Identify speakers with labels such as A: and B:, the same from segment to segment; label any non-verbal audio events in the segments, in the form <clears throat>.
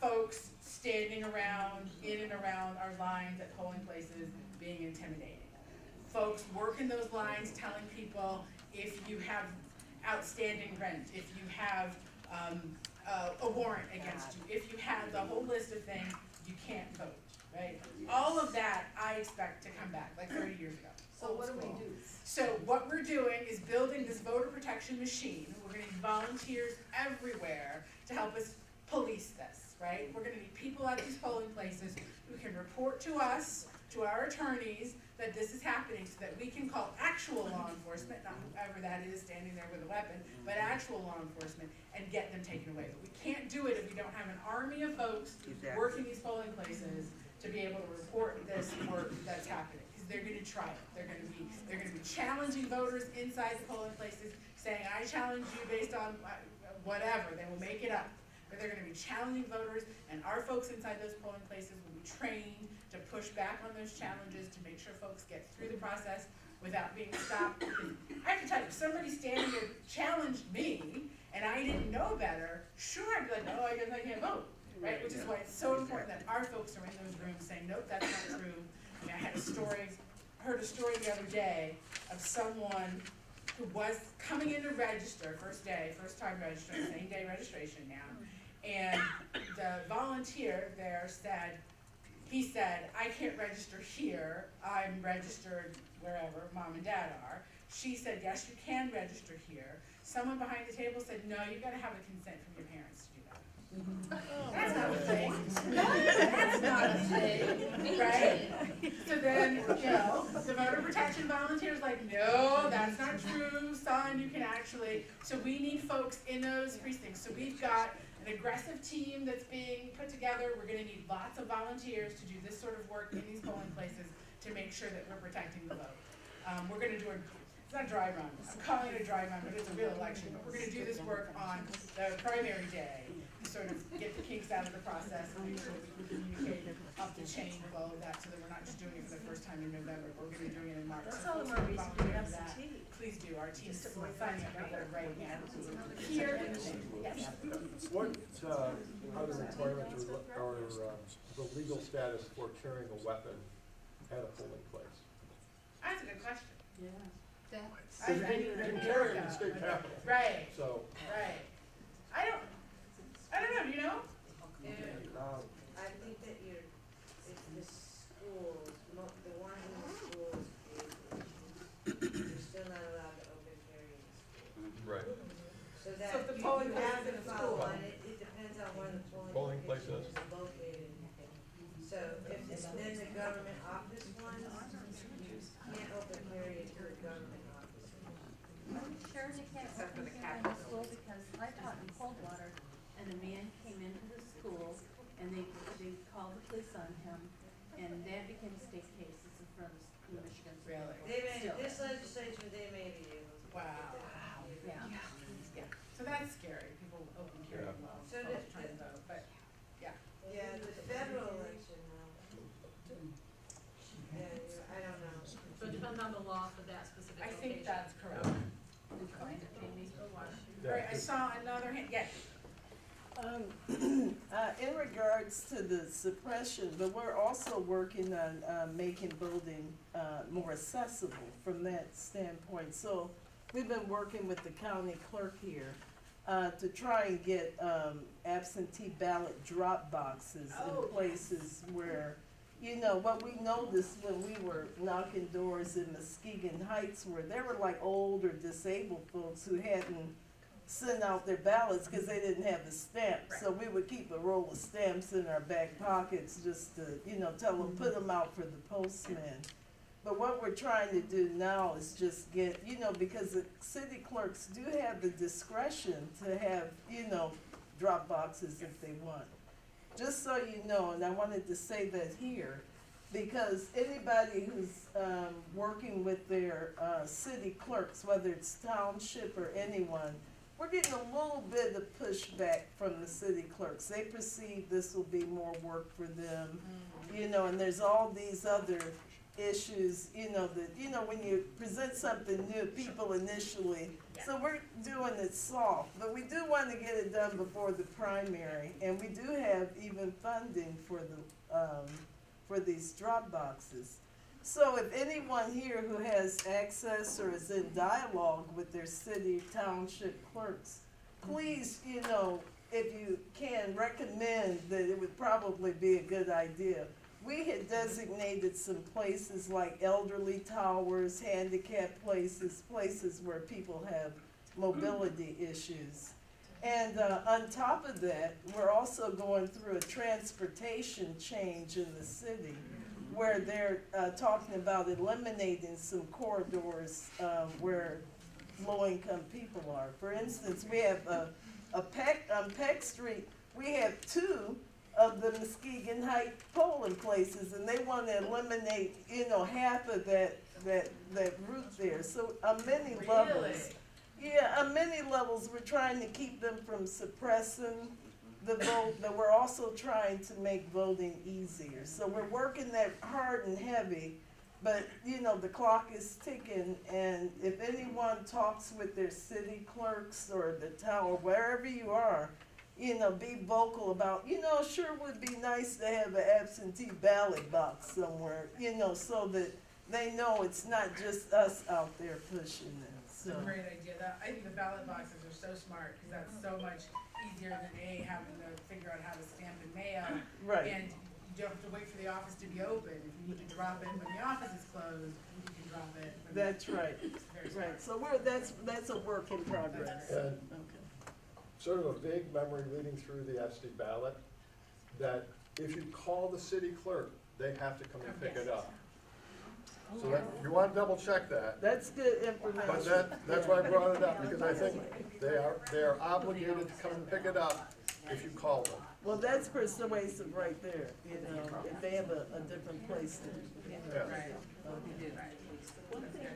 A: folks standing around, in and around our lines at polling places being intimidating. Folks working those lines, telling people if you have outstanding rent, if you have, um, a, a warrant against you, if you have the whole list of things, you can't vote, right? All of that I expect to come back, like thirty years ago.
B: So what do we do?
A: So what we're doing is building this voter protection machine. We're gonna need volunteers everywhere to help us police this, right? We're gonna need people at these polling places who can report to us, to our attorneys, that this is happening so that we can call actual law enforcement, not whoever that is standing there with a weapon, but actual law enforcement and get them taken away. But we can't do it if we don't have an army of folks working these polling places to be able to report this work that's happening. Because they're gonna try it. They're gonna be, they're gonna be challenging voters inside the polling places, saying, I challenge you based on uh, whatever, they will make it up. But they're gonna be challenging voters, and our folks inside those polling places will be trained to push back on those challenges, to make sure folks get through the process without being stopped. I have to tell you, if somebody standing there challenged me, and I didn't know better, sure, I'd be like, oh, I guess I can't vote right? Which is why it's so important that our folks are in those rooms saying, nope, that's not true. I mean, I had a story, heard a story the other day of someone who was coming in to register, first day, first time registering, same day registration now. And the volunteer there said, he said, I can't register here, I'm registered wherever mom and dad are. She said, yes, you can register here. Someone behind the table said, no, you've gotta have a consent from your parents to do that. Mm-hmm. That's not a thing. That's not a thing, right? So then, you know, the voter protection volunteers like, no, that's not true, son, you can actually, so we need folks in those precincts. So we've got an aggressive team that's being put together, we're gonna need lots of volunteers to do this sort of work in these polling places to make sure that we're protecting the vote. Um, we're gonna do a, it's not a dry run, I'm calling it a dry run, but it's a real election, but we're gonna do this work on the primary day. to sort of get the kinks out of the process and make sure that we can communicate up the chain with all of that, so that we're not just doing it for the first time in November, but we're gonna be doing it in March.
B: That's
A: So
B: all the
A: folks
B: more reason to
A: volunteer
B: do
A: for that.
B: absentee.
A: Please do, our team's signing up paper right now, here in yes.
C: What, uh, are the requirements or, or, uh, the legal status for carrying a weapon at a polling place?
A: That's a good question.
B: Yeah.
A: I- I
C: You can,
A: didn't
C: you can carry it in the state capitol,
A: Right,
C: so,
A: right. I don't, I don't know, do you know?
D: Um, I think that you're, it's the schools, mo- the one in the schools is, you're still not allowed to open carry in the school.
E: Right.
D: So that
A: So if the
D: you,
A: polling
D: you
A: place
D: have
A: is in
D: to
A: a
D: follow
A: school.
D: on it, it depends on where the polling
E: Polling place
D: location
E: is.
D: is located. So if it's in the government office ones, you can't open carry into the government office.
F: Sure, they can't open carry in the school because I taught in Coldwater and a man came into the school and they, they called the police on him and that became a state case, it's in front of the Michigan. Supreme
A: Really?
F: Court.
D: They may,
F: Still.
D: this legislature, they may be able to.
A: Wow.
F: Yeah.
A: Yeah, so that's scary, people open carry
E: Yeah.
A: laws,
D: So
A: folks
D: the-
A: trying to vote, but, yeah.
D: Yeah, the federal election, um, yeah, I don't know.
B: So it depends on the law for that specific
A: I
B: location.
A: think that's correct.
F: We find.
A: All right, I saw another hand, yes,
G: Um, <clears throat> uh, in regards to the suppression, but we're also working on, uh, making voting, uh, more accessible from that standpoint. So we've been working with the county clerk here, uh, to try and get, um, absentee ballot drop boxes
A: Oh,
G: in places where, you know, what we noticed when we were knocking doors in Muskegon Heights, where there were like old or disabled folks who hadn't sent out their ballots because they didn't have the stamp. So we would keep a roll of stamps in our back pockets just to, you know, tell them, put them out for the postman. But what we're trying to do now is just get, you know, because the city clerks do have the discretion to have, you know, drop boxes if they want. Just so you know, and I wanted to say that here, because anybody who's, um, working with their, uh, city clerks, whether it's township or anyone, we're getting a little bit of pushback from the city clerks. They perceive this will be more work for them, you know, and there's all these other issues, you know, that, you know, when you present something new, people initially, so we're doing it soft, but we do wanna get it done before the primary, and we do have even funding for the, um, for these drop boxes. So if anyone here who has access or is in dialogue with their city township clerks, please, you know, if you can, recommend that it would probably be a good idea. We had designated some places like elderly towers, handicap places, places where people have mobility issues. And, uh, on top of that, we're also going through a transportation change in the city where they're, uh, talking about eliminating some corridors, um, where low-income people are. For instance, we have a, a Peck, on Peck Street, we have two of the Muskegon Height polling places, and they wanna eliminate, you know, half of that, that, that route there, so on many levels.
A: Really?
G: Yeah, on many levels, we're trying to keep them from suppressing the vote, but we're also trying to make voting easier. So we're working that hard and heavy, but, you know, the clock is ticking, and if anyone talks with their city clerks or the town, or wherever you are, you know, be vocal about, you know, sure would be nice to have an absentee ballot box somewhere, you know, so that they know it's not just us out there pushing it,
A: It's
G: so.
A: a great idea. That, I think the ballot boxes are so smart, cause that's so much easier than A, having to figure out how to stamp and mail.
G: Right,
A: And you don't have to wait for the office to be open. If you need to drop it when the office is closed, you can drop it. when
G: that's right,
A: It's very smart.
G: right, so we're, that's, that's a work in progress,
C: And
G: okay.
C: Sort of a vague memory leading through the SD ballot, that if you call the city clerk, they have to come and oh, pick it up. So oh, that, you wanna double check that,
G: That's good information.
C: but that, that's why I brought it up, because I think they are, they are obligated to come and pick it up if you call them.
G: Well, that's persuasive right there, you know, if they have a, a different place to, you know.
C: Yeah.
A: Right,
G: okay.
B: One thing,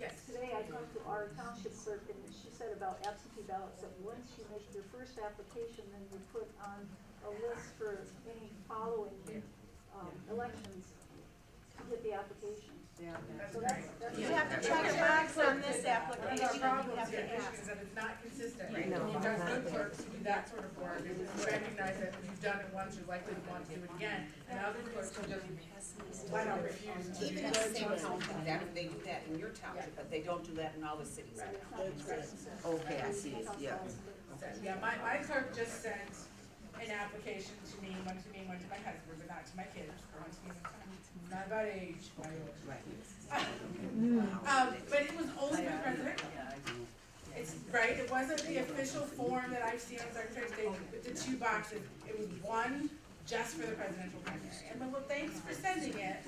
A: Yes.
B: today I talked to our township clerk and she said about absentee ballots, that once you make your first application, then you put on a list for any following, um, elections to get the application.
A: That's
B: So that's, that's.
F: You have to check a box on this application,
A: our
F: you have to
A: here
F: ask.
A: is that it's not consistent.
F: Right.
A: And You've got good clerks who do that sort of work, and you recognize that if you've done it once, you're likely to want to do it again. And other clerks who just flat out refuse to do
E: Even the same township, that, they do that in your township, but they don't do that in all the cities. Okay, I see, yeah.
A: So, Yeah, my, my clerk just sent an application to me, one to me, one to my husband, but not to my kids, one to me, one to not about age, by the way.
E: Right. <laughs>
A: Um, but it was only the president. It's, right, it wasn't the official form that I've seen on Secretary of State with the two boxes. It was one just for the presidential primary. And well, thanks for sending it,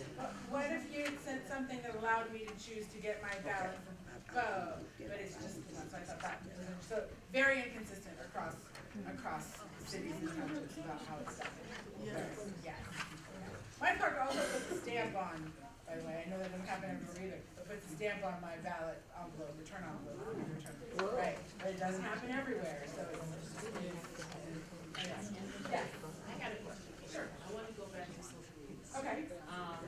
A: what if you had sent something that allowed me to choose to get my ballot from? But it's just, so I thought that, so very inconsistent across, across cities and townships about how it's done.
G: Yes.
A: Yes. My clerk also puts a stamp on, by the way, I know that doesn't happen everywhere either, but puts a stamp on my ballot envelope, return envelope, return. Right, but it doesn't happen everywhere, so it's, it's, yes. Yes,
H: I got a question.
A: Sure.
H: I wanna go back to social media.
A: okay,
H: Um,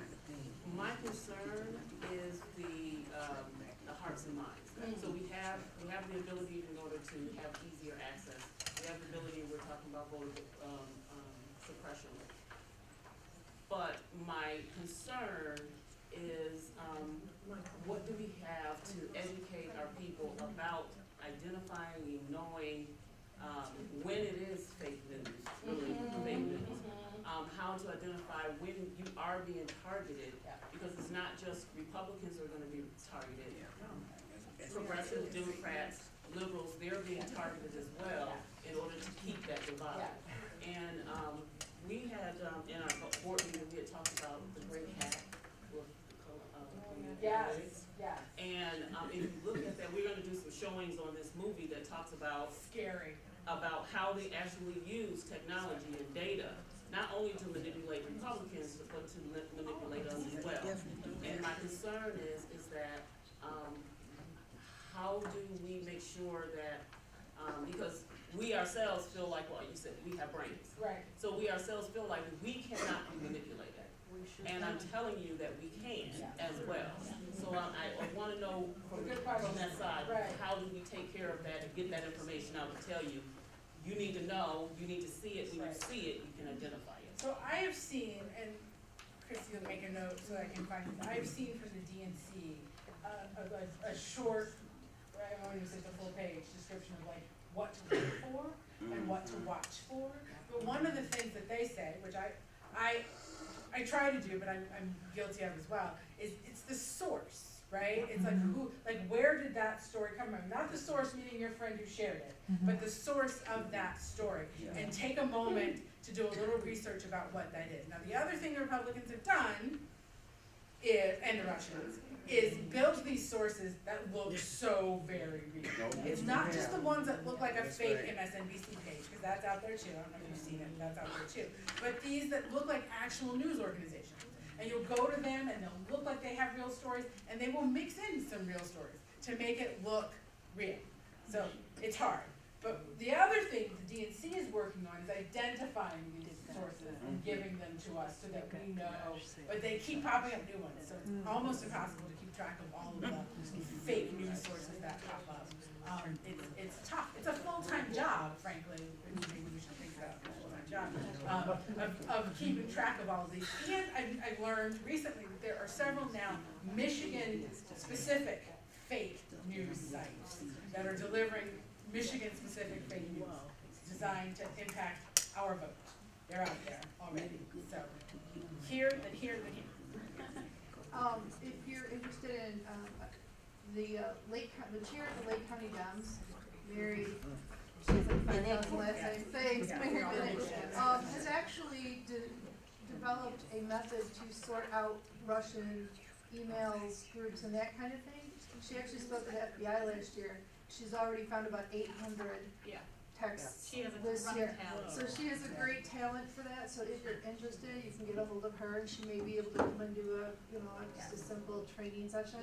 H: my concern is the, um, the hearts and minds. So we have, we have the ability in order to have easier access. We have the ability, we're talking about voter, um, um, suppression. But my concern is, um, what do we have to educate our people about identifying and knowing, um, when it is fake news, really fake news? Um, how to identify when you are being targeted, because it's not just Republicans who are gonna be targeted. Progressive Democrats, liberals, they're being targeted as well in order to keep that divide. And, um, we had, um, in our board meeting, we had talked about the great hack with the color, uh,
A: yes, yes,
H: and, um, if you look at that, we're gonna do some showings on this movie that talks about
A: scary.
H: about how they actually use technology and data, not only to manipulate Republicans, but to ma- manipulate us as well. And my concern is, is that, um, how do we make sure that, um, because we ourselves feel like, well, you said, we have brains.
A: Right,
H: So we ourselves feel like we cannot be manipulated. And I'm telling you that we can as well. So I, I wanna know from,
A: Good
H: from
A: question.
H: that side,
A: Right.
H: how do we take care of that and get that information out and tell you, you need to know, you need to see it, when you see it, you can identify it.
A: So I have seen, and Christie will make a note so I can find it, I have seen from the DNC, uh, a, a, a short, I won't even say the full page, description of like what to look for and what to watch for. But one of the things that they say, which I, I, I try to do, but I'm, I'm guilty of as well, is it's the source, right? It's like mm-hmm. who, like where did that story come from? Not the source meaning your friend who shared it, mm-hmm. but the source of that story. And take a moment to do a little research about what that is. Now, the other thing the Republicans have done is, and the Russians, is build these sources that look so very real. It's not just the ones that look like a fake MSNBC page, because that's out there too, I don't know if you've seen it, that's out there too. But these that look like actual news organizations. And you'll go to them and they'll look like they have real stories, and they will mix in some real stories to make it look real. So, it's hard. But the other thing the DNC is working on is identifying these sources and giving them to us so that we know. But they keep popping up new ones, so it's almost impossible to keep track of all of the fake news sources that pop up. Um, it's, it's tough, it's a full-time job, frankly, maybe we should think about a full-time job, um, of, of keeping track of all of these. And I've, I've learned recently that there are several now Michigan-specific fake news sites that are delivering Michigan-specific fake news designed to impact our vote. They're out there already, so here, then here, then here.
I: Um, if you're interested in, um, the, uh, Lake, the chair of the Lake County Dems, Mary, she has like five thousand last name, thanks,
A: Yeah,
I: Mary um, has actually de- developed a method to sort out Russian emails, groups, and that kind of thing. She actually spoke to the FBI last year, she's already found about eight hundred
F: Yeah.
I: texts
F: She has a
I: this
F: rough
I: year.
F: talent.
I: So she has a great talent for that, so if you're interested, you can get a hold of her, and she may be able to come and do a, you know, just a simple training session.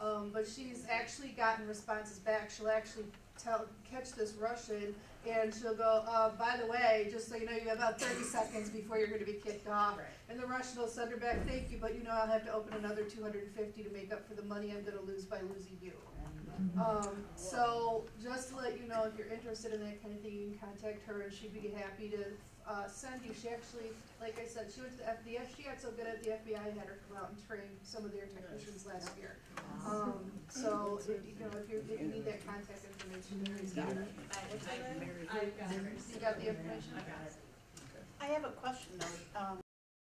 I: Um, but she's actually gotten responses back, she'll actually tell, catch this Russian, and she'll go, uh, by the way, just so you know, you have about thirty seconds before you're gonna be kicked off.
A: Right.
I: And the Russian will send her back, thank you, but you know, I'll have to open another two hundred and fifty to make up for the money I'm gonna lose by losing you. Um, so, just to let you know, if you're interested in that kind of thing, you can contact her and she'd be happy to, uh, send you, she actually, like I said, she went to the F, the F, she got so good at the FBI, had her come out and train some of their technicians last year. Um, so, <laughs> if, you know, if you, if you need that contact information, Mary's got it.
F: I've got it.
I: You got the information?
F: I got it.
E: I have a question though, um,